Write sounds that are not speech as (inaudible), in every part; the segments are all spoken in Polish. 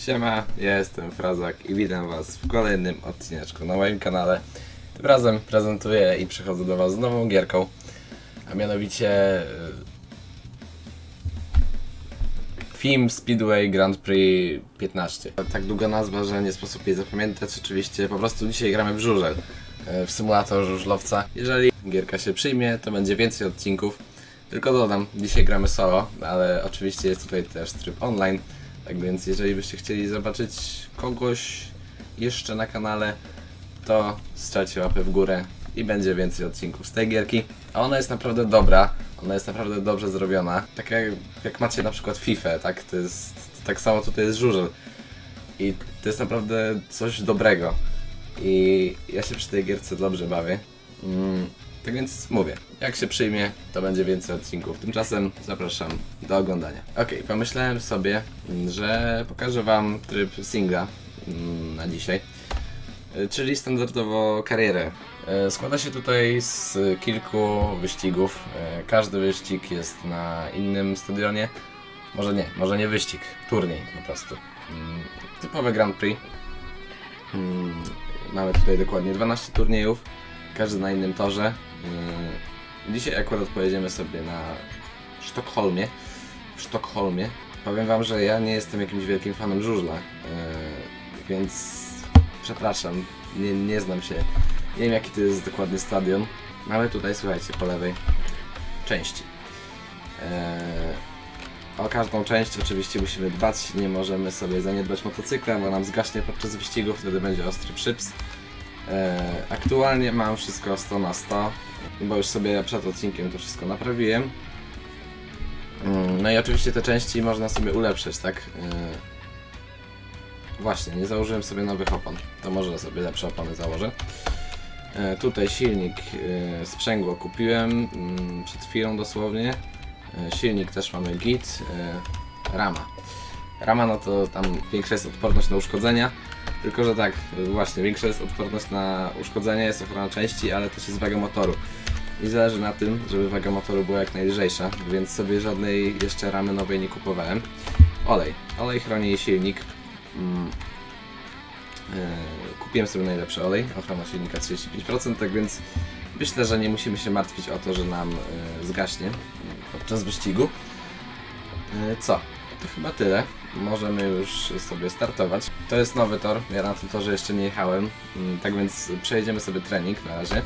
Siema, ja jestem Frazak i witam was w kolejnym odcineczku na moim kanale. Tym razem prezentuję i przychodzę do was z nową gierką, a mianowicie y, Film Speedway Grand Prix 15. Tak długa nazwa, że nie sposób jej zapamiętać. Oczywiście po prostu dzisiaj gramy w żużel, y, w symulator żużlowca. Jeżeli gierka się przyjmie, to będzie więcej odcinków. Tylko dodam, dzisiaj gramy solo, ale oczywiście jest tutaj też tryb online. Tak więc jeżeli byście chcieli zobaczyć kogoś jeszcze na kanale, to strzelcie łapę w górę i będzie więcej odcinków z tej gierki. A ona jest naprawdę dobra, ona jest naprawdę dobrze zrobiona. Tak jak, jak macie na przykład FIFA, tak? To jest, tak samo tutaj jest żużel. I to jest naprawdę coś dobrego. I ja się przy tej gierce dobrze bawię. Mm, tak więc mówię, jak się przyjmie, to będzie więcej odcinków. Tymczasem zapraszam do oglądania. Ok, pomyślałem sobie, że pokażę Wam tryb singla mm, na dzisiaj, y, czyli standardowo karierę. Y, Składa się tutaj z kilku wyścigów. Y, Każdy wyścig jest na innym stadionie. Może nie, może nie wyścig, turniej po prostu. Mm, Typowe Grand Prix. Mm, Mamy tutaj dokładnie 12 turniejów, każdy na innym torze. Yy, Dzisiaj akurat pojedziemy sobie na Sztokholmie. W Sztokholmie. Powiem wam, że ja nie jestem jakimś wielkim fanem żużla, yy, więc przepraszam, nie, nie znam się. Nie wiem jaki to jest dokładnie stadion. Mamy tutaj, słuchajcie, po lewej części. Yy, O każdą część oczywiście musimy dbać, nie możemy sobie zaniedbać motocykla, bo nam zgaśnie podczas wyścigu, wtedy będzie ostry przyps. E, aktualnie mam wszystko 100 na 100, bo już sobie przed odcinkiem to wszystko naprawiłem. Mm, No i oczywiście te części można sobie ulepszyć, tak? E, Właśnie, nie założyłem sobie nowych opon, to może sobie lepsze opony założę. E, Tutaj silnik sprzęgło kupiłem mm, przed chwilą dosłownie. Silnik też mamy git, rama. Rama no to tam większa jest odporność na uszkodzenia, tylko że tak, właśnie, większa jest odporność na uszkodzenia, jest ochrona części, ale też jest waga motoru. I zależy na tym, żeby waga motoru była jak najlżejsza, więc sobie żadnej jeszcze ramy nowej nie kupowałem. Olej. Olej chroni silnik. Mm. Yy, kupiłem sobie najlepszy olej, ochrona silnika 35%, tak więc myślę, że nie musimy się martwić o to, że nam yy, zgaśnie podczas wyścigu. Yy, co? To chyba tyle. Możemy już sobie startować. To jest nowy tor, ja na tym torze jeszcze nie jechałem, mm, tak więc przejedziemy sobie trening na razie.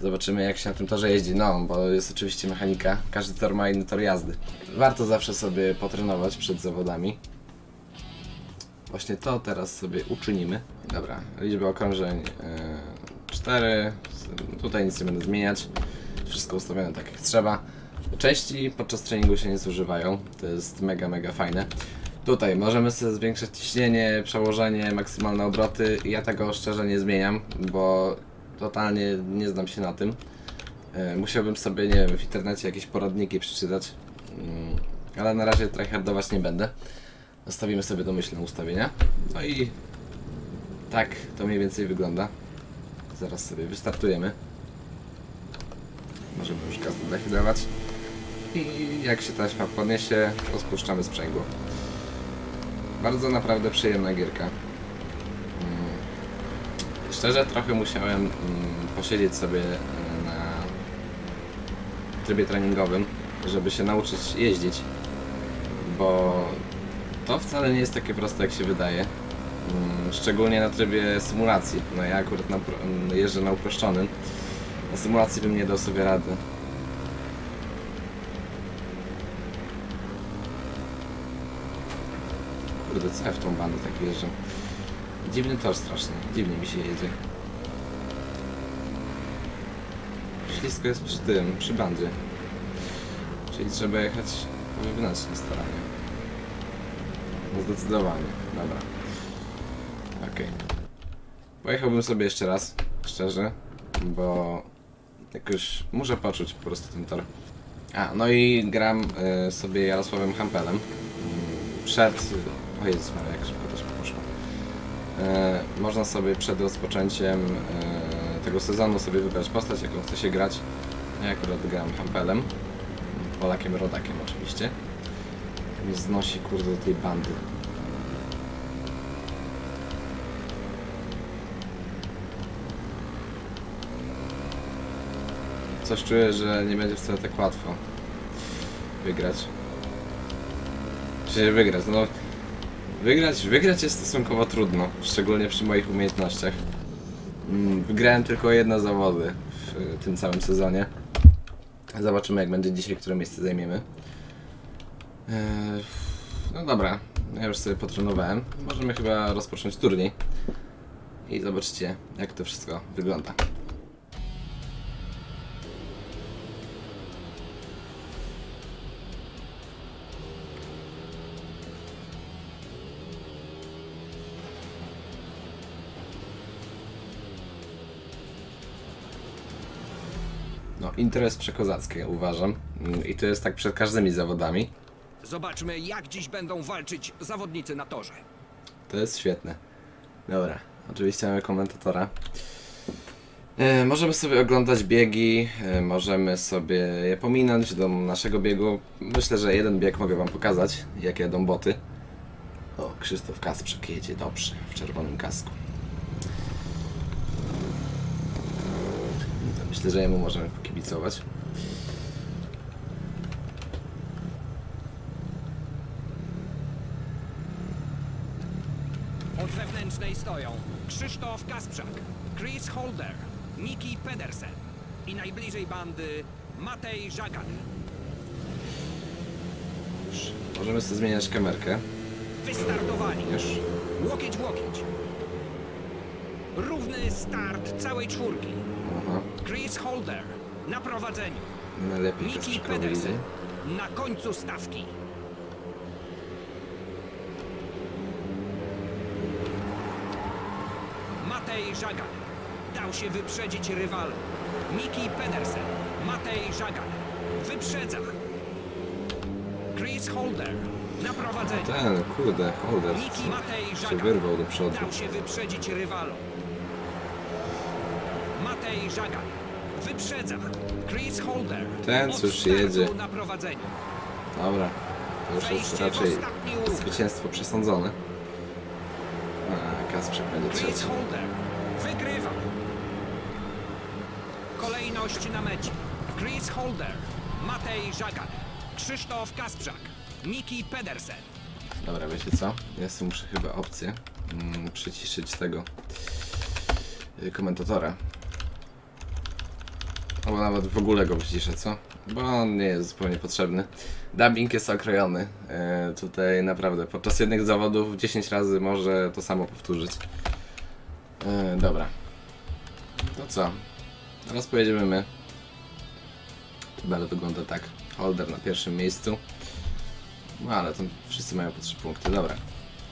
Zobaczymy jak się na tym torze jeździ, no bo jest oczywiście mechanika, każdy tor ma inny tor jazdy. Warto zawsze sobie potrenować przed zawodami. Właśnie to teraz sobie uczynimy. Dobra, liczba okrążeń 4, tutaj nic nie będę zmieniać, wszystko ustawione tak jak trzeba. Części podczas treningu się nie zużywają, to jest mega, mega fajne. Tutaj możemy sobie zwiększać ciśnienie, przełożenie, maksymalne obroty. Ja tego szczerze nie zmieniam, bo totalnie nie znam się na tym. E, Musiałbym sobie, nie wiem, w internecie jakieś poradniki przeczytać, Mm, ale na razie tryhardować nie będę. Zostawimy sobie domyślne ustawienia. No i tak to mniej więcej wygląda. Zaraz sobie wystartujemy. Możemy już gaz dodać. I jak się taśma podniesie, rozpuszczamy sprzęgło. Bardzo naprawdę przyjemna gierka. Mm. Szczerze trochę musiałem mm, posiedzieć sobie e, na trybie treningowym, żeby się nauczyć jeździć, bo to wcale nie jest takie proste jak się wydaje. Mm, Szczególnie na trybie symulacji. No ja akurat na, mm, jeżdżę na uproszczonym. Na symulacji bym nie dał sobie rady. Kurde, co ja w tą bandę tak jeżdżę? Dziwny tor strasznie, dziwnie mi się jedzie. Ślisko jest przy tym, przy bandzie. Czyli trzeba jechać wewnętrznie staranie. No zdecydowanie, dobra. Okej. Pojechałbym sobie jeszcze raz, szczerze, bo jakoś muszę poczuć po prostu ten tor. A, no i gram y, sobie Jarosławem Hampelem. Mm, Przed... O Jezus Maria, jak szybko to się poszło. E, można sobie przed rozpoczęciem e, tego sezonu sobie wybrać postać, jaką chce się grać. Ja akurat gram Hampelem. Polakiem rodakiem oczywiście. Nie znosi kurde do tej bandy. Coś czuję, że nie będzie wcale tak łatwo wygrać. Czy wygrać? No wygrać, wygrać jest stosunkowo trudno, szczególnie przy moich umiejętnościach. Mm, Wygrałem tylko jedne zawody w tym całym sezonie. Zobaczymy jak będzie dzisiaj, które miejsce zajmiemy. Eee, No dobra, ja już sobie potrenowałem. Możemy chyba rozpocząć turniej. I zobaczcie jak to wszystko wygląda. No, interes przekozacki uważam. Mm, I to jest tak przed każdymi zawodami. Zobaczmy, jak dziś będą walczyć zawodnicy na torze. To jest świetne. Dobra, oczywiście mamy komentatora. E, możemy sobie oglądać biegi, e, możemy sobie je pominąć do naszego biegu. Myślę, że jeden bieg mogę wam pokazać, jak jadą boty. O, Krzysztof Kasprzyk jedzie dobrze w czerwonym kasku. To myślę, że jemu możemy pokibicować. Od wewnętrznej stoją Krzysztof Kasprzak, Chris Holder, Miki Pedersen i najbliżej bandy Matej Żagan. Możemy sobie zmieniać kamerkę. Wystartowali. Już. Łokieć łokieć. Równy start całej czwórki. Aha. Chris Holder na prowadzeniu. Najlepiej idzie. Pedersen na końcu stawki. Matej Żagan dał się wyprzedzić rywalom. Miki Pedersen, Matej Żagan wyprzedza. Chris Holder na prowadzeniu. Ten, kurde, holder Miki Matej się Żagan wyrwał do przodu. dał się wyprzedzić rywalom. Wyprzedza. Chris Holder Ten, cóż, jedzie. Dobra, to już jest raczej zwycięstwo przesądzone. A, Kasprzyk będzie trzeci. Wygrywa. Kolejność na mecie. Chris Holder, Matej Żagan, Krzysztof Kasprzak, Niki Pedersen. Dobra, wiecie co? Ja sobie muszę chyba opcję mm, przyciszyć tego y, komentatora. Albo nawet w ogóle go przyciszę, co? Bo on nie jest zupełnie potrzebny. Dubbing jest okrojony. E, tutaj naprawdę podczas jednych zawodów 10 razy może to samo powtórzyć. E, dobra. To co? Teraz pojedziemy my. Tabela wygląda tak. Holder na pierwszym miejscu. No ale to wszyscy mają po 3 punkty, dobra.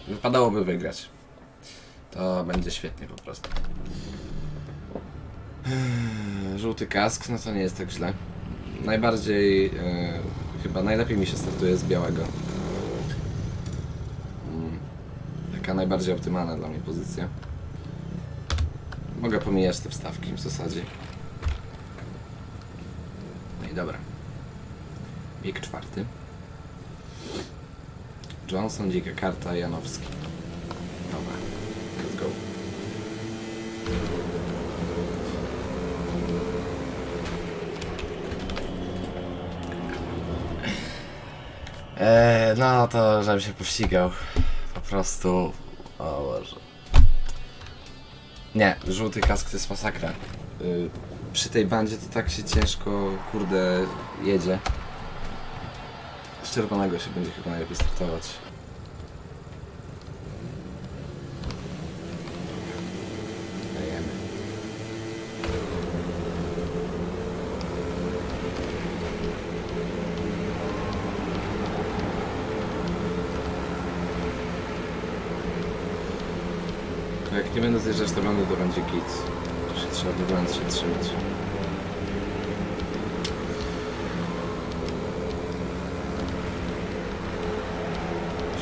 Wypadałoby wygrać. To będzie świetnie po prostu. Żółty kask, no to nie jest tak źle. Najbardziej, e, chyba najlepiej mi się startuje z białego. Mm, Taka najbardziej optymalna dla mnie pozycja. Mogę pomijać te wstawki w zasadzie. No i dobra. Bieg czwarty. Johnson, dzika karta, Janowski. Dobra, let's go. Eee, no to, żebym się pościgał. Po prostu... O Boże. Nie, żółty kask to jest masakra. Y, przy tej bandzie to tak się ciężko, kurde, jedzie. Z czerwonego się będzie chyba najlepiej startować. Dajemy. To Nie będę zjeżdżać to będzie. Tu się trzeba wewnętrznie trzymać.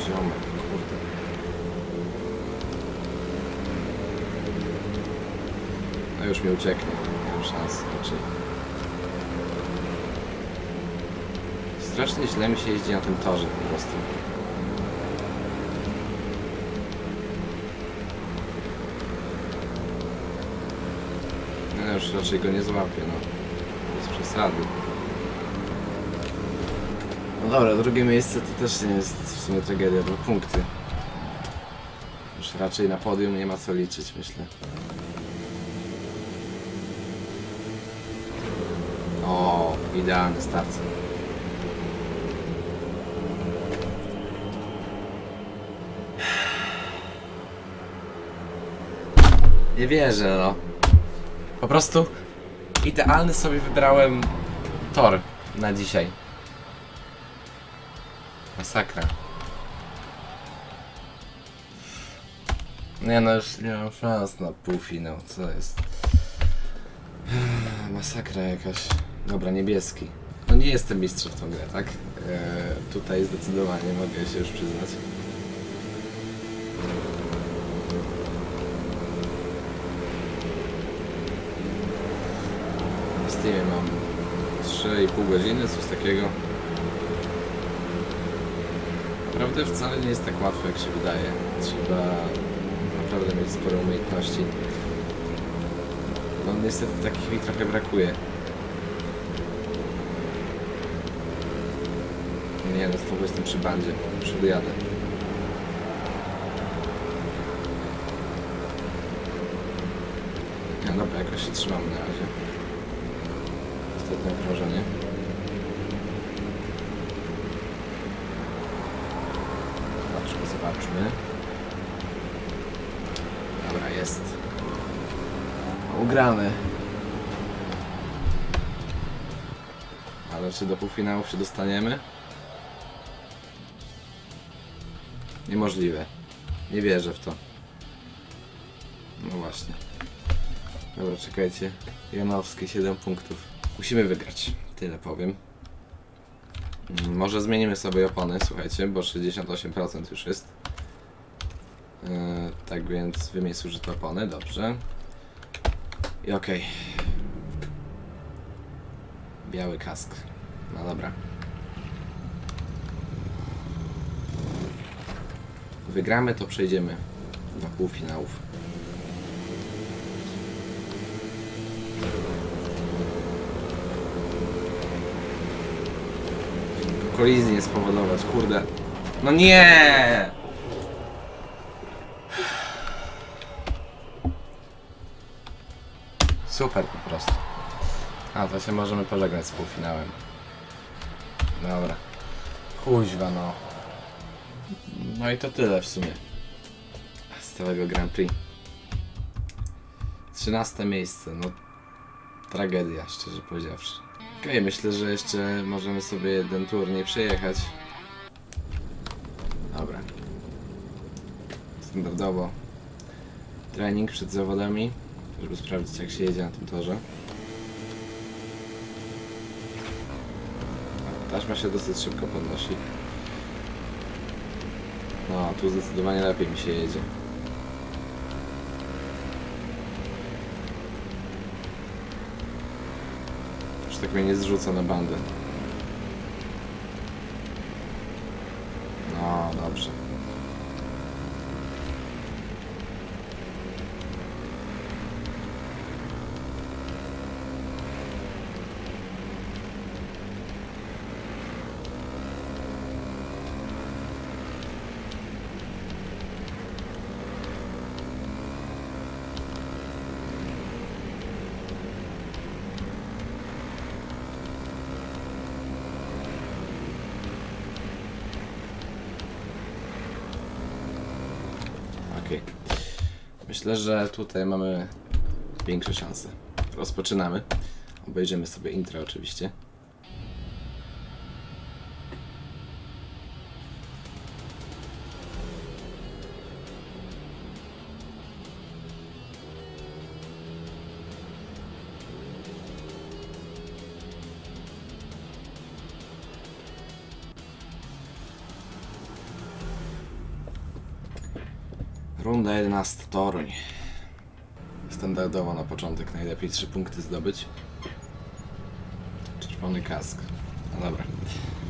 Ziomek, kurde. No już mi ucieknie, nie mam szans raczej. Strasznie źle mi się jeździ na tym torze po prostu. No już raczej go nie złapię, no. przesady. No dobra, drugie miejsce to też nie jest w sumie tragedia, dwa punkty. Już raczej na podium nie ma co liczyć, myślę. O, idealny start. (sighs) Nie wierzę, no. Po prostu idealny sobie wybrałem tor na dzisiaj. Masakra. Nie no, już nie mam szans na półfinał, co jest? (sighs) Masakra jakaś. Dobra, niebieski. No nie jestem mistrzem w tą grę, tak? Eee, tutaj zdecydowanie mogę się już przyznać. W Steamie mam 3,5 godziny, coś takiego. Naprawdę wcale nie jest tak łatwo jak się wydaje. Trzeba naprawdę mieć sporo umiejętności. No niestety takich mi trochę brakuje. Nie no, znowu jestem przy bandzie. Już jadę. No dobra, jakoś się trzymam na razie. Ostatnie okrążenie. Zobaczmy, zobaczmy. Dobra, jest. Ugrany. Ale czy do półfinałów się dostaniemy? Niemożliwe. Nie wierzę w to. No właśnie. Dobra, czekajcie. Janowski 7 punktów. Musimy wygrać. Tyle powiem. Mm, Może zmienimy sobie opony, słuchajcie, bo 68% już jest. Yy, tak więc wymień zużyte opony, dobrze. I okej. Biały kask. No dobra. Wygramy, to przejdziemy do półfinałów. Kolizji nie spowodować, kurde. No nie! Super po prostu. A, to się możemy pożegnać z półfinałem. Dobra. Kuźwa no. No i to tyle w sumie. Z całego Grand Prix. 13 miejsce, no tragedia, szczerze powiedziawszy. Okej, myślę, że jeszcze możemy sobie jeden turniej przejechać. Dobra. Standardowo. Trening przed zawodami, żeby sprawdzić jak się jedzie na tym torze. Taśma się dosyć szybko podnosi. No, tu zdecydowanie lepiej mi się jedzie. Już tak mnie nie zrzuca na bandę. No, dobrze. Okej. Myślę, że tutaj mamy większe szanse. Rozpoczynamy. Obejrzymy sobie intro oczywiście. Runda 11 Toruń. Standardowo na początek najlepiej 3 punkty zdobyć. Czerwony kask. No dobra.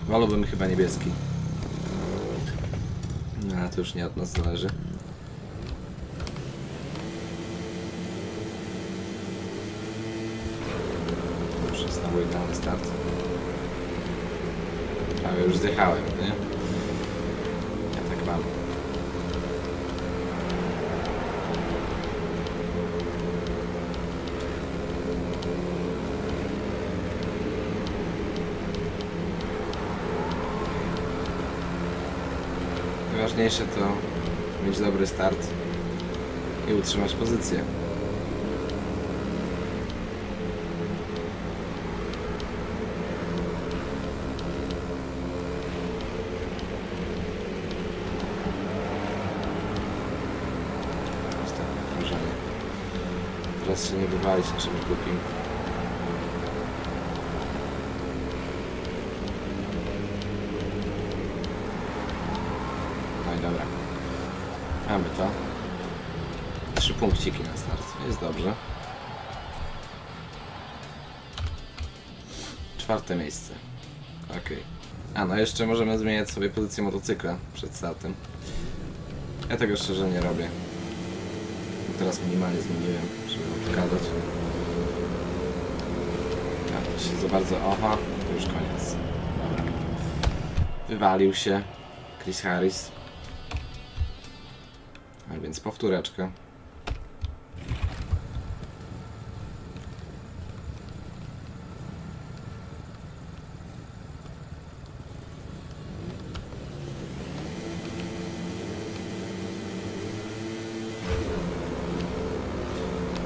Wolałbym chyba niebieski. No ale to już nie od nas zależy. Dobrze, był idealny start. Prawie już zjechałem, nie? Ja tak mam. Najważniejsze to mieć dobry start i utrzymać pozycję. Ostatnie okrążenie. Teraz się nie wywalić na czymś głupim. Czwarte miejsce. Okej. A no jeszcze możemy zmieniać sobie pozycję motocykla przed startem. Ja tego szczerze nie robię. Teraz minimalnie zmieniłem, żeby pokazać. Ja to się za bardzo... Aha, to już koniec. Dobra. Wywalił się Chris Harris. A więc powtóreczkę.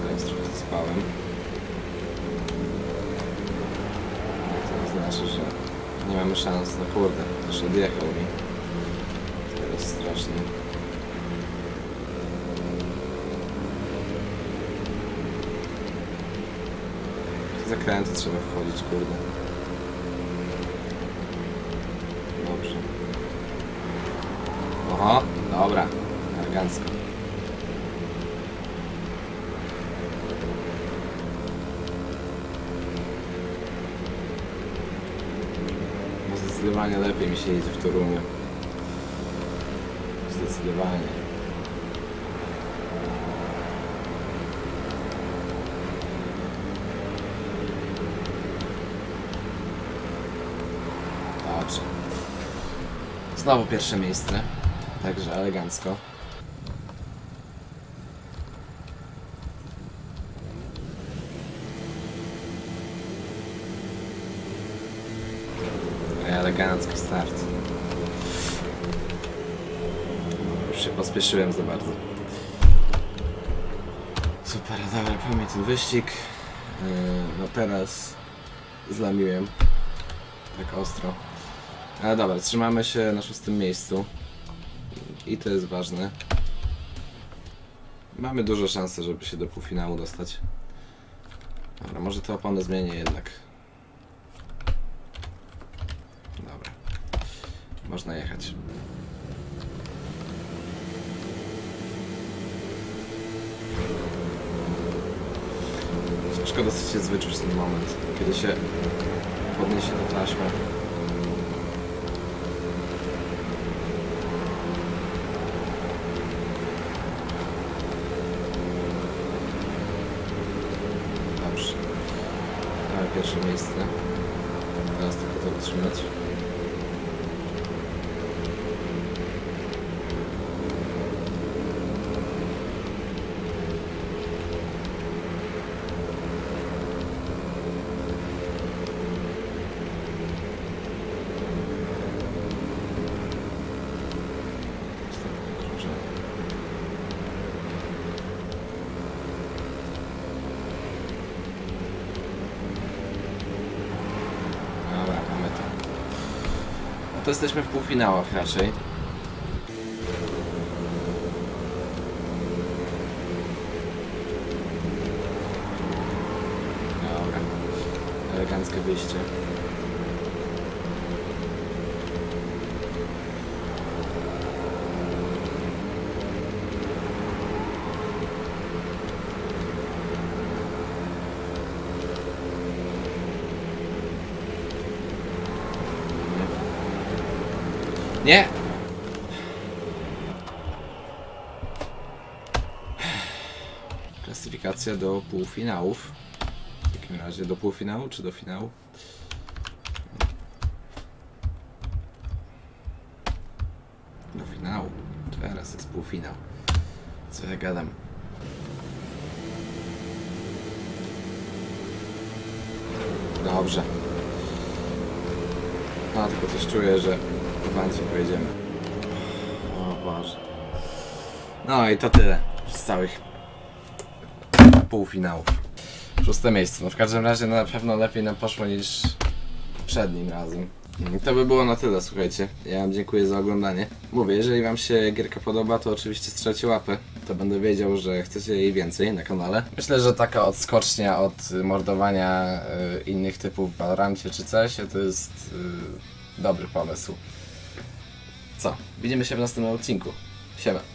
Teraz trochę zaspałem. To znaczy, że nie mamy szans. No kurde, też odjechał mi. Teraz strasznie. W te zakręty trzeba wchodzić, kurde. Dobrze. Oho, dobra. Elegancko. Zdecydowanie lepiej mi się jedzie w Toruniu. Zdecydowanie. Dobrze. Znowu pierwsze miejsce. Także elegancko. Elegancki start. Już się pospieszyłem za bardzo. Super, dobra, pamiętam ten wyścig. Yy, No teraz zlamiłem. Tak ostro. Ale dobra, trzymamy się na szóstym miejscu. I to jest ważne. Mamy duże szanse, żeby się do półfinału dostać. Dobra, może te opony zmienię jednak. Dobra. Można jechać. Ciężko dosyć się zwyczuć ten moment, kiedy się podniesie ta taśma. Dobrze. Mamy pierwsze miejsce. Teraz tylko to utrzymać. Ostatnie okrążenie. Dobra, mamy to. No to jesteśmy w półfinałach raczej. Nie! Klasyfikacja do półfinałów. takim razie do półfinału czy do finału? Do finału. Teraz jest półfinał. Co ja gadam? Dobrze. No tylko coś czuję, że w Wancie pojedziemy. O Boże. No i to tyle z całych półfinałów. Szóste miejsce. No w każdym razie na pewno lepiej nam poszło niż przednim razem. I to by było na tyle, słuchajcie. Ja wam dziękuję za oglądanie. Mówię, jeżeli wam się gierka podoba, to oczywiście strzelcie łapę. To będę wiedział, że chcecie jej więcej na kanale. Myślę, że taka odskocznia od mordowania y, innych typów w Valorancie czy coś, to jest y, dobry pomysł. Co? Widzimy się w następnym odcinku. Siema.